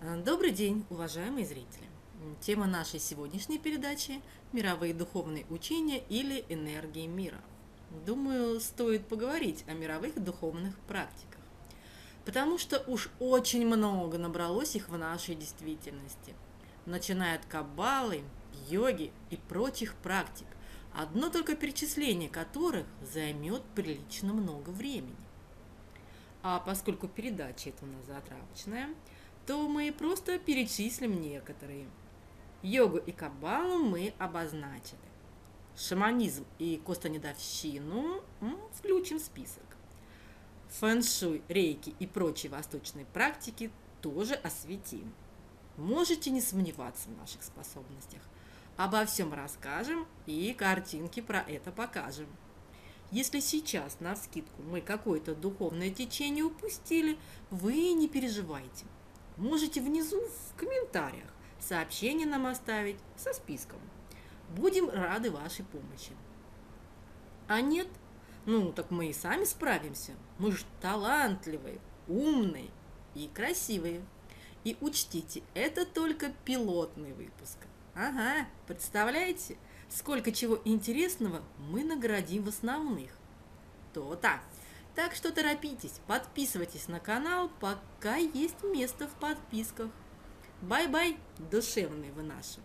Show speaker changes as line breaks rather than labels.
Э, добрый день, уважаемые зрители! Тема нашей сегодняшней передачи – мировые духовные учения или энергии мира. Думаю, стоит поговорить о мировых духовных практиках, потому что уж очень много набралось их в нашей действительности, начиная от каббалы, йоги и прочих практик, одно только перечисление которых займет прилично много времени. А поскольку передача это у нас затравочная, то мы просто перечислим некоторые. Йогу и каббалу мы обозначили. Шаманизм и костанедовщину включим в список. Фэншуй, рейки и прочие восточные практики тоже осветим. Можете не сомневаться в наших способностях. Обо всем расскажем и картинки про это покажем. Если сейчас на скидку мы какое-то духовное течение упустили, вы не переживайте. Можете внизу в комментариях сообщение нам оставить со списком. Будем рады вашей помощи. А нет, ну так мы и сами справимся. Мы же талантливые, умные и красивые. И учтите, это только пилотный выпуск. Ага, представляете? сколько чего интересного мы нагородим в основных. То-то. Так что торопитесь, подписывайтесь на канал, пока есть место в подписках. Bye-bye, душевные вы наши.